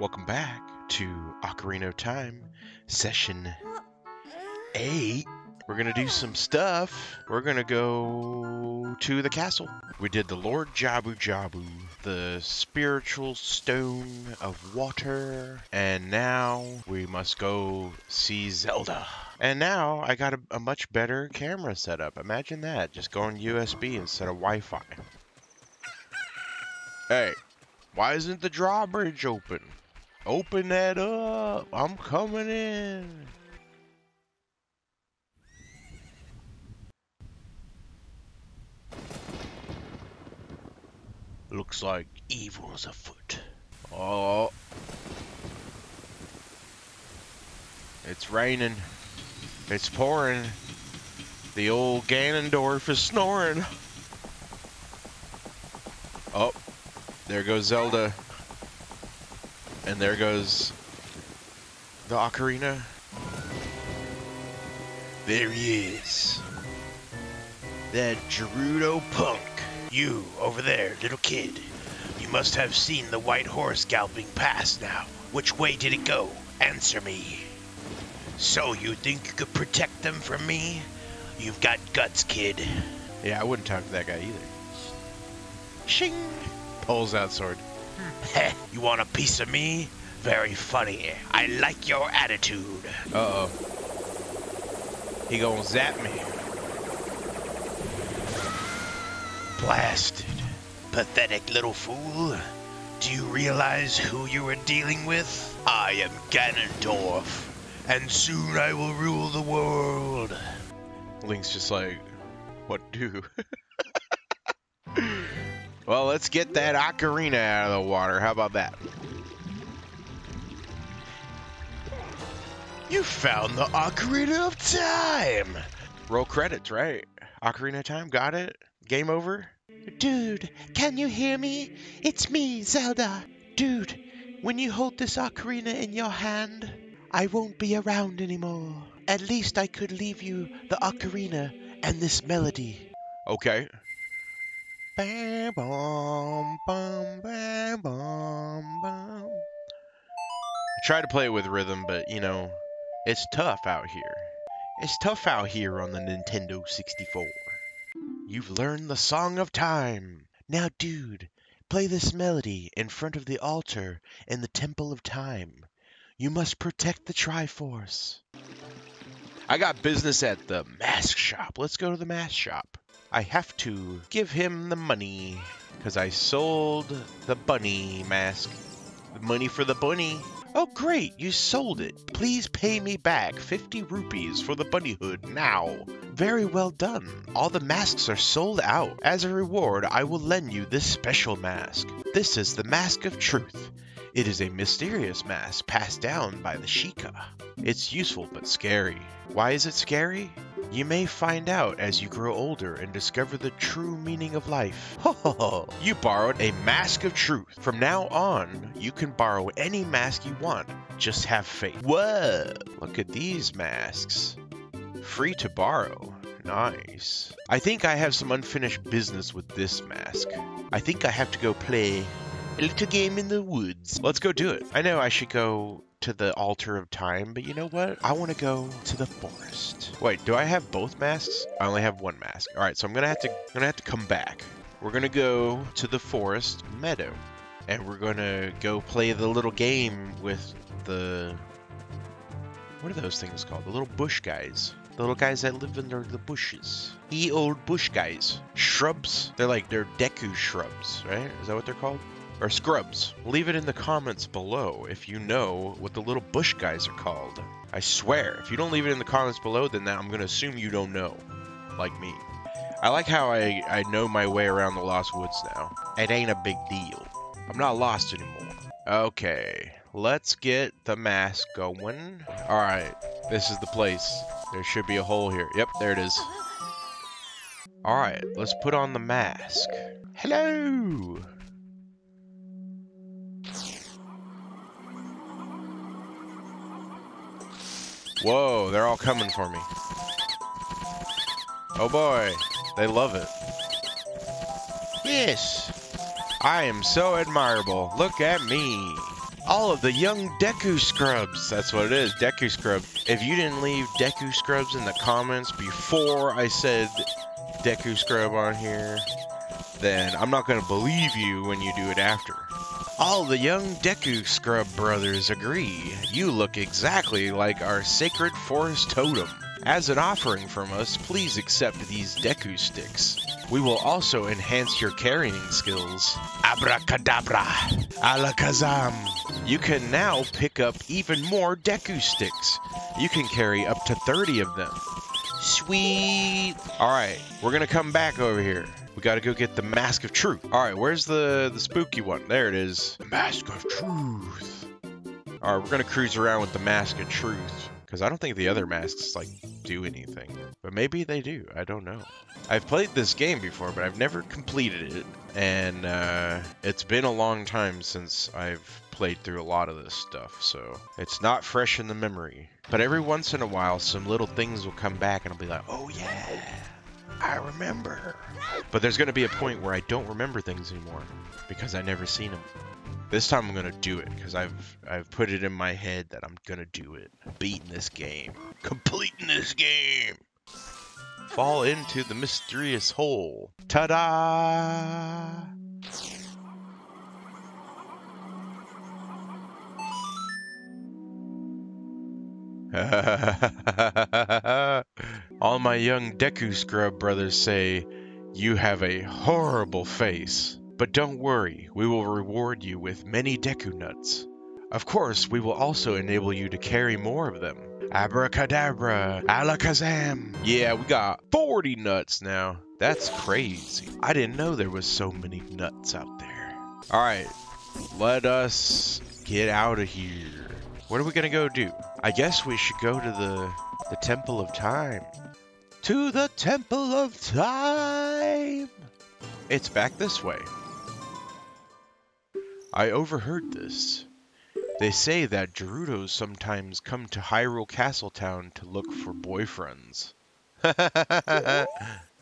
Welcome back to Ocarina of Time, session 8. We're gonna do some stuff. We're gonna go to the castle. We did the Lord Jabu Jabu, the spiritual stone of water, and now we must go see Zelda. And now I got a, a much better camera setup. Imagine that, just going USB instead of Wi-Fi. Hey, why isn't the drawbridge open? Open that up. I'm coming in. Looks like evil's afoot. Oh. It's raining. It's pouring. The old Ganondorf is snoring. Oh, there goes Zelda. And there goes the ocarina. There he is. That Gerudo punk. You, over there, little kid. You must have seen the white horse galloping past now. Which way did it go? Answer me. So you think you could protect them from me? You've got guts, kid. Yeah, I wouldn't talk to that guy either. Shing! Pulls out sword. Heh, you want a piece of me? Very funny. I like your attitude. Uh-oh. He gonna zap me. Blasted. Pathetic little fool. Do you realize who you are dealing with? I am Ganondorf, and soon I will rule the world. Link's just like, what do? well, let's get that ocarina out of the water. How about that? You found the Ocarina of Time! Roll credits, right? Ocarina of Time, got it? Game over? Dude, can you hear me? It's me, Zelda. Dude, when you hold this ocarina in your hand, I won't be around anymore. At least I could leave you the ocarina and this melody. Okay. Bam, bam. I try to play it with rhythm, but you know, it's tough out here. It's tough out here on the Nintendo 64. You've learned the Song of Time. Now, dude, play this melody in front of the altar in the Temple of Time. You must protect the Triforce. I got business at the mask shop. Let's go to the mask shop. I have to give him the money because I sold the bunny mask. The money for the bunny. Oh, great, you sold it. Please pay me back 50 rupees for the bunny hood now. Very well done. All the masks are sold out. As a reward, I will lend you this special mask. This is the Mask of Truth. It is a mysterious mask passed down by the Sheikah. It's useful but scary. Why is it scary? You may find out as you grow older and discover the true meaning of life. Ho ho ho! You borrowed a mask of truth. From now on, you can borrow any mask you want. Just have faith. Whoa! Look at these masks. Free to borrow. Nice. I think I have some unfinished business with this mask. I think I have to go play a little game in the woods. Let's go do it. I know I should go to the altar of time, but you know what? I want to go to the forest. Wait, do I have both masks? I only have one mask. All right, so I'm gonna have to I'm gonna have to come back. We're gonna go to the forest meadow, and we're gonna go play the little game with the what are those things called? The little bush guys. The little guys that live under the bushes. E old bush guys. Shrubs. They're like they're Deku shrubs, right? Is that what they're called? Or scrubs. Leave it in the comments below if you know what the little bush guys are called. I swear, if you don't leave it in the comments below, then I'm going to assume you don't know, like me. I like how I, I know my way around the Lost Woods now. It ain't a big deal. I'm not lost anymore. Okay, let's get the mask going. Alright, this is the place. There should be a hole here. Yep, there it is. Alright, let's put on the mask. Hello! Whoa, they're all coming for me. Oh boy, they love it. Yes, I am so admirable. Look at me. all of the young Deku scrubs. That's what it is, Deku scrub. If you didn't leave Deku scrubs in the comments before I said Deku scrub on here, then I'm not going to believe you when you do it after. All the young Deku Scrub brothers agree. You look exactly like our sacred forest totem. As an offering from us, please accept these Deku sticks. We will also enhance your carrying skills. Abracadabra! Alakazam! You can now pick up even more Deku sticks. You can carry up to 30 of them. Sweet! Alright, we're gonna come back over here. We gotta go get the Mask of Truth. Alright, where's the, the spooky one? There it is. The Mask of Truth. Alright, we're gonna cruise around with the Mask of Truth. Because I don't think the other masks, like, do anything. But maybe they do. I don't know. I've played this game before, but I've never completed it. And uh, it's been a long time since I've played through a lot of this stuff, so it's not fresh in the memory. But every once in a while, some little things will come back and I'll be like, oh yeah, I remember. But there's going to be a point where I don't remember things anymore because I never seen them. This time I'm gonna do it because I've I've put it in my head that I'm gonna do it. Beating this game, completing this game. Fall into the mysterious hole. Ta-da! All my young Deku Scrub brothers say, You have a horrible face. But don't worry, we will reward you with many Deku Nuts. Of course, we will also enable you to carry more of them. Abracadabra, alakazam. Yeah, we got 40 nuts now. That's crazy. I didn't know there was so many nuts out there. All right, let us get out of here. What are we gonna go do? I guess we should go to the the Temple of Time. To the Temple of Time. It's back this way. I overheard this. They say that Gerudos sometimes come to Hyrule Castle Town to look for boyfriends.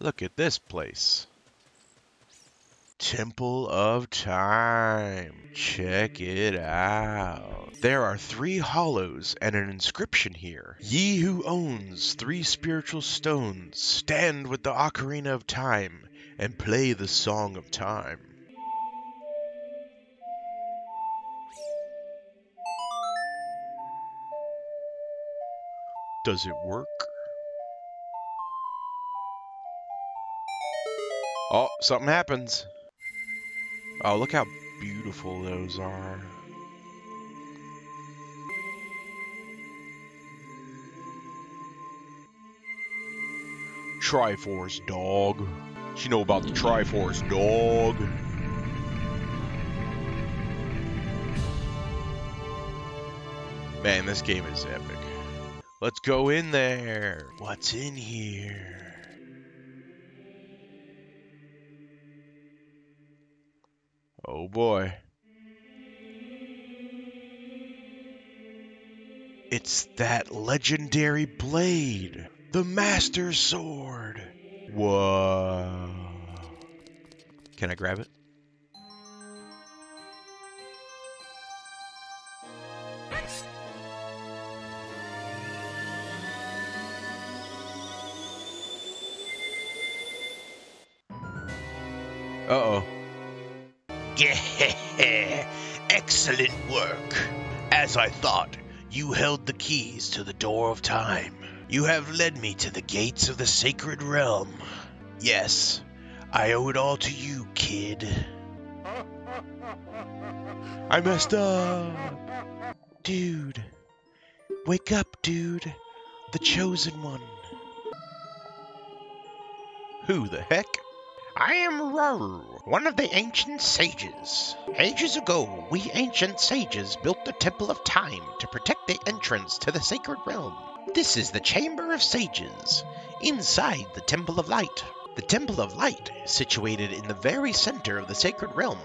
look at this place. Temple of Time. Check it out. There are three hollows and an inscription here. Ye who owns three spiritual stones, stand with the Ocarina of Time and play the Song of Time. Does it work? Oh, something happens. Oh, look how beautiful those are. Triforce dog. You know about the Triforce dog. Man, this game is epic. Let's go in there. What's in here? Oh boy. It's that legendary blade, the Master Sword. Whoa. Can I grab it? Uh-oh. Yeah, excellent work. As I thought, you held the keys to the door of time. You have led me to the gates of the sacred realm. Yes, I owe it all to you, kid. I messed up. Dude. Wake up, dude. The chosen one. Who the heck? I am Rauru, one of the ancient sages. Ages ago, we ancient sages built the Temple of Time to protect the entrance to the sacred realm. This is the Chamber of Sages, inside the Temple of Light. The Temple of Light, situated in the very center of the sacred realm,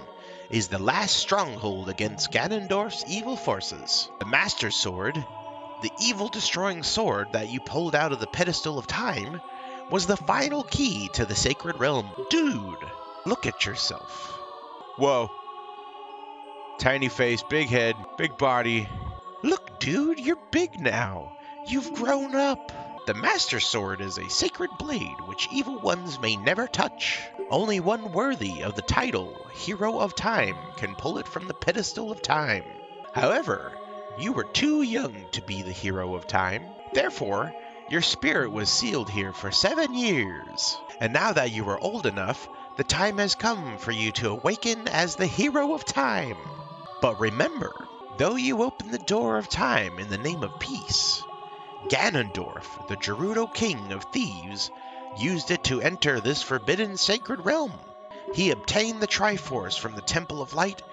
is the last stronghold against Ganondorf's evil forces. The Master Sword, the evil destroying sword that you pulled out of the pedestal of time, was the final key to the sacred realm. Dude, look at yourself. Whoa. Tiny face, big head, big body. Look, dude, you're big now. You've grown up. The Master Sword is a sacred blade which evil ones may never touch. Only one worthy of the title, Hero of Time, can pull it from the pedestal of time. However, you were too young to be the Hero of Time. Therefore, your spirit was sealed here for seven years. And now that you are old enough, the time has come for you to awaken as the Hero of Time. But remember, though you open the door of time in the name of peace, Ganondorf, the Gerudo King of Thieves, used it to enter this forbidden sacred realm. He obtained the Triforce from the Temple of Light,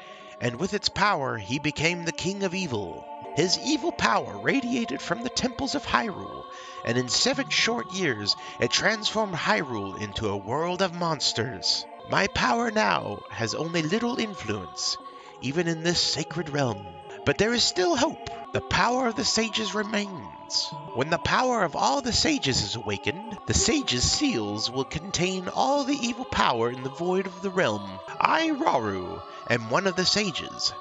and with its power he became the King of Evil. His evil power radiated from the temples of Hyrule, and in seven short years it transformed Hyrule into a world of monsters. My power now has only little influence, even in this sacred realm. But there is still hope. The power of the sages remains. When the power of all the sages is awakened, the sages' seals will contain all the evil power in the void of the realm. I, Rauru, am one of the sages,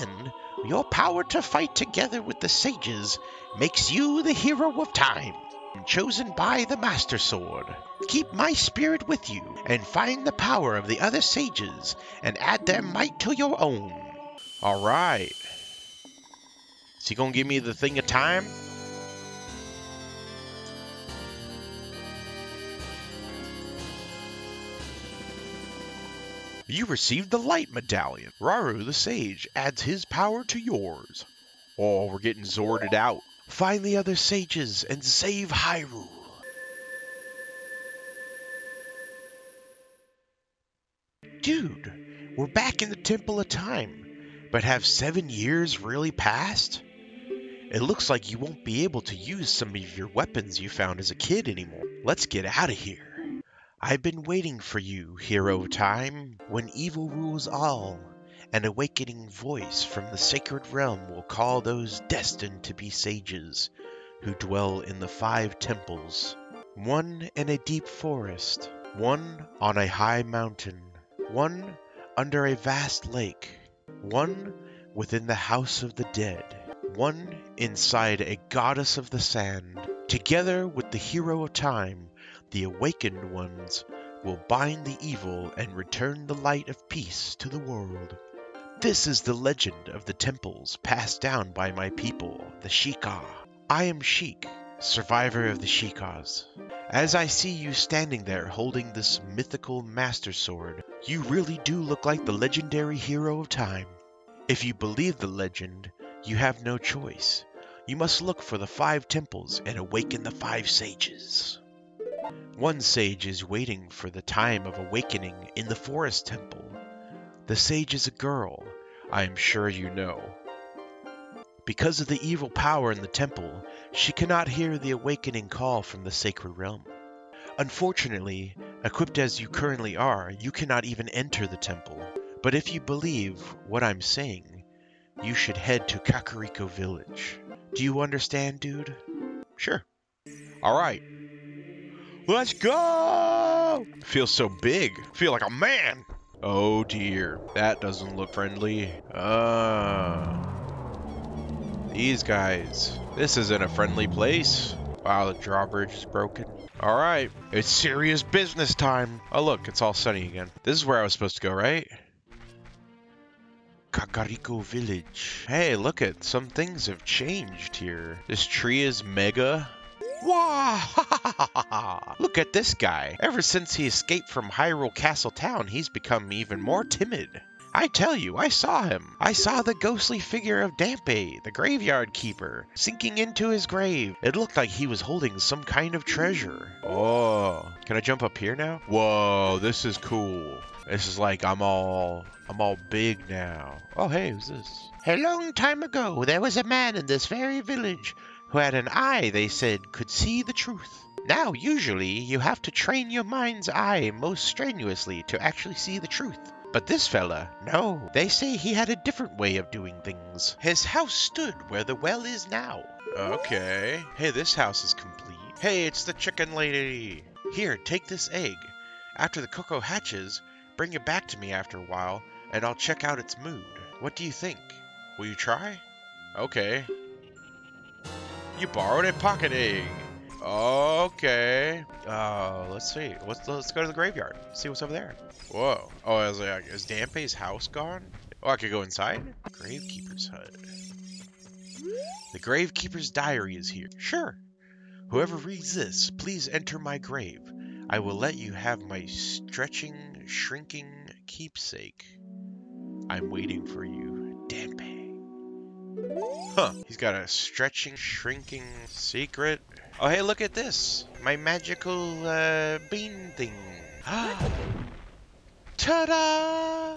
and your power to fight together with the sages makes you the hero of time, chosen by the Master Sword. Keep my spirit with you, and find the power of the other sages, and add their might to your own. All right. Is he gonna give me the thing of time? You received the Light Medallion. Rauru the Sage adds his power to yours. Oh, we're getting Zorded out. Find the other sages and save Hyrule. Dude, we're back in the Temple of Time. But have seven years really passed? It looks like you won't be able to use some of your weapons you found as a kid anymore. Let's get out of here. I've been waiting for you, Hero of Time. When evil rules all, an awakening voice from the sacred realm will call those destined to be sages who dwell in the five temples. One in a deep forest, one on a high mountain, one under a vast lake, one within the house of the dead, one inside a goddess of the sand. Together with the hero of time, the awakened ones will bind the evil and return the light of peace to the world. This is the legend of the temples passed down by my people, the Sheikah. I am Sheik, survivor of the Sheikahs. As I see you standing there holding this mythical master sword, you really do look like the legendary hero of time. If you believe the legend, you have no choice. You must look for the five temples and awaken the five sages. One sage is waiting for the time of awakening in the forest temple. The sage is a girl, I am sure you know. Because of the evil power in the temple, she cannot hear the awakening call from the sacred realm. Unfortunately, equipped as you currently are, you cannot even enter the temple. But if you believe what I'm saying, you should head to Kakariko Village. Do you understand, dude? Sure. All right. Let's go! Feel so big. Feel like a man. Oh dear, that doesn't look friendly. Uh, these guys. This isn't a friendly place. Wow, the drawbridge is broken. All right, it's serious business time. Oh look, it's all sunny again. This is where I was supposed to go, right? Kakariko Village. Hey, look at some things have changed here. This tree is mega. Wow! Look at this guy. Ever since he escaped from Hyrule Castle Town, he's become even more timid. I tell you, I saw him. I saw the ghostly figure of Dampé, the graveyard keeper, sinking into his grave. It looked like he was holding some kind of treasure. Oh, can I jump up here now? Whoa, this is cool. This is like I'm all I'm all big now. Oh, hey, who's this? A long time ago, there was a man in this very village who had an eye they said could see the truth. Now, usually, you have to train your mind's eye most strenuously to actually see the truth. But this fella, no, they say he had a different way of doing things. His house stood where the well is now. Okay. Hey, this house is complete. Hey, it's the chicken lady. Here, take this egg. After the Cucco hatches, bring it back to me after a while, and I'll check out its mood. What do you think? Will you try? Okay. You borrowed a pocket egg. Okay. Uh, let's see. Let's let's go to the graveyard. See what's over there. Whoa. Oh, is like is Dampe's house gone? Oh, I could go inside. Gravekeeper's hut. The Gravekeeper's diary is here. Sure. Whoever reads this, please enter my grave. I will let you have my stretching, shrinking keepsake. I'm waiting for you, Dampe. Huh. He's got a stretching, shrinking secret. Oh, hey, look at this. My magical uh, bean thing. Ta-da!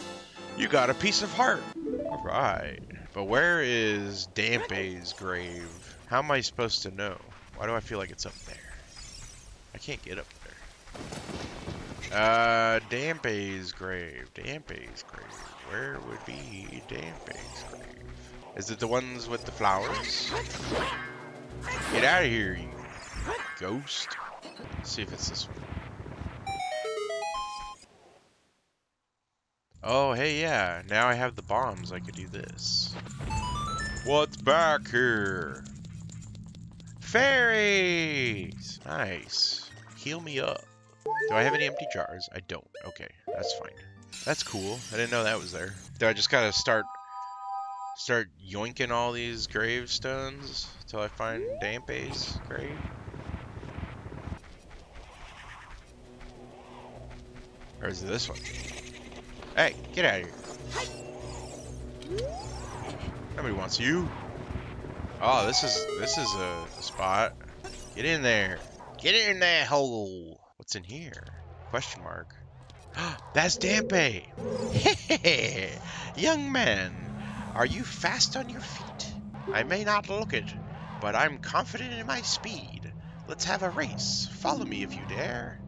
You got a piece of heart. All right. But where is Dampe's grave? How am I supposed to know? Why do I feel like it's up there? I can't get up there. Uh, Dampe's grave. Dampe's grave. Where would be Dampe's grave? Is it the ones with the flowers? Get out of here, you ghost. Let's see if it's this one. Oh, hey, yeah. Now I have the bombs. I could do this. What's back here? Fairies! Nice. Heal me up. Do I have any empty jars? I don't. Okay, that's fine. That's cool. I didn't know that was there. Do I just gotta start start yoinking all these gravestones until I find Dampe's grave? Or is it this one? Hey, get out of here. Nobody wants you. Oh, this is this is a, a spot. Get in there. Get in that hole. What's in here? Question mark. That's Dampe. Hey, Young man, are you fast on your feet? I may not look it, but I'm confident in my speed. Let's have a race. Follow me if you dare.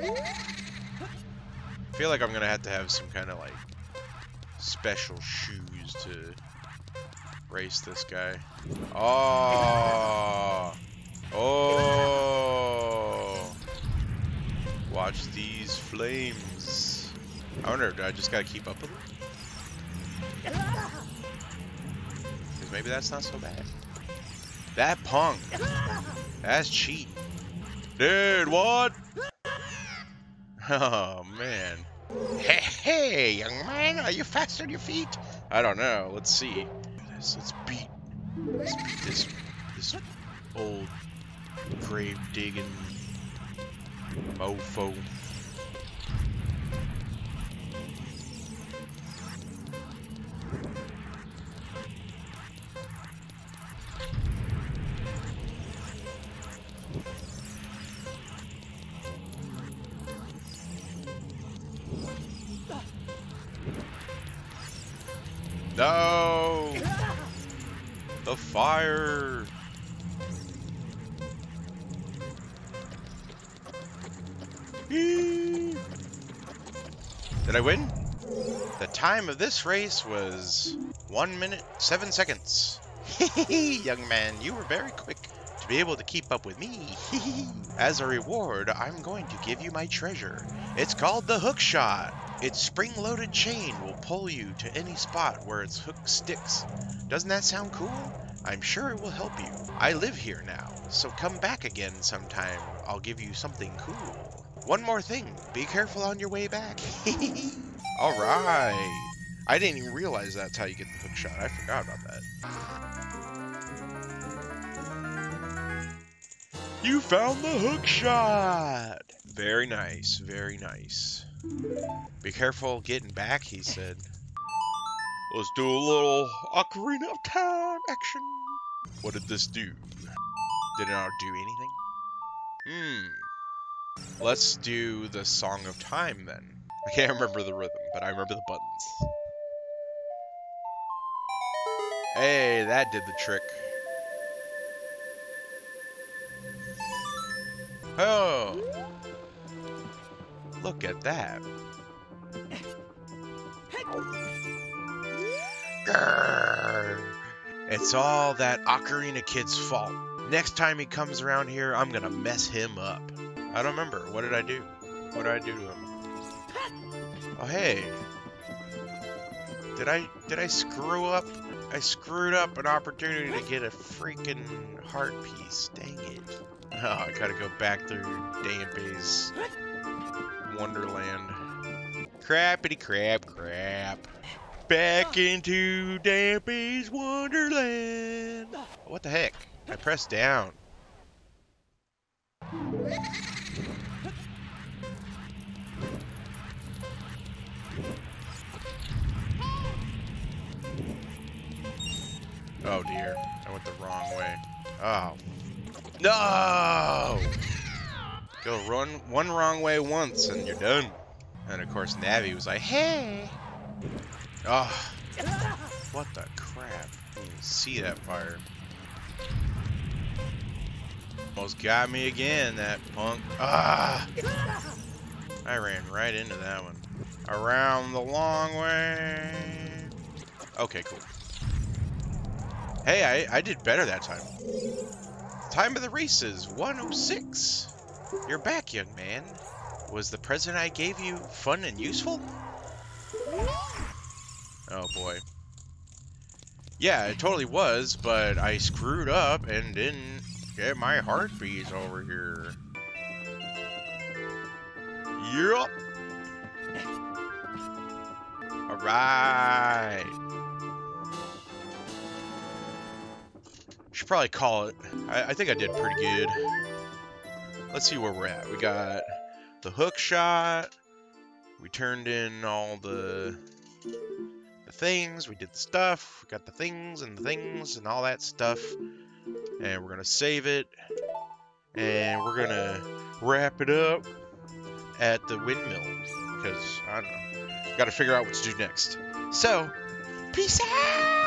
I feel like I'm gonna have to have some kind of like special shoes to race this guy. Oh, oh! Watch these flames. I wonder, do I just gotta keep up with them? Maybe that's not so bad. That punk. That's cheat. Dude, what? Oh, man. Hey, hey, young man, are you fast on your feet? I don't know. Let's see. Let's, let's beat, let's beat this, this old grave digging mofo. I win? The time of this race was 1 minute 7 seconds. Young man, you were very quick to be able to keep up with me. As a reward, I'm going to give you my treasure. It's called the hook shot. Its spring-loaded chain will pull you to any spot where its hook sticks. Doesn't that sound cool? I'm sure it will help you. I live here now, so come back again sometime. I'll give you something cool. One more thing, be careful on your way back. Alright. I didn't even realize that's how you get the hook shot. I forgot about that. You found the hook shot! Very nice, very nice. Be careful getting back, he said. Let's do a little Ocarina of Time action. What did this do? Did it not do anything? Hmm. Let's do the Song of Time then. I can't remember the rhythm, but I remember the buttons. Hey, that did the trick. Oh! Look at that. Grrr. It's all that Ocarina Kid's fault. Next time he comes around here, I'm gonna mess him up. I don't remember. What did I do? What did I do to him? Oh, hey. Did I did I screw up? I screwed up an opportunity to get a freaking heart piece. Dang it. Oh, I gotta go back through Dampy's Wonderland. Crappity crap crap. Back into Dampy's Wonderland. What the heck? I pressed down. Oh dear, I went the wrong way. Oh. No! Go run one wrong way once and you're done. And of course Navi was like, hey! Oh. What the crap? I didn't even see that fire. Almost got me again, that punk. Ah! I ran right into that one. Around the long way. Okay, cool. Hey, I, I did better that time. Time of the races, 106. You're back, young man. Was the present I gave you fun and useful? Oh boy. Yeah, it totally was, but I screwed up and didn't get my heartbeats over here. Yup. Alright. Should probably call it. I, I think I did pretty good. Let's see where we're at. We got the hook shot. We turned in all the the things. We did the stuff. We got the things and the things and all that stuff. And we're gonna save it. And we're gonna wrap it up at the windmill because I don't know. Got to figure out what to do next. So, peace out.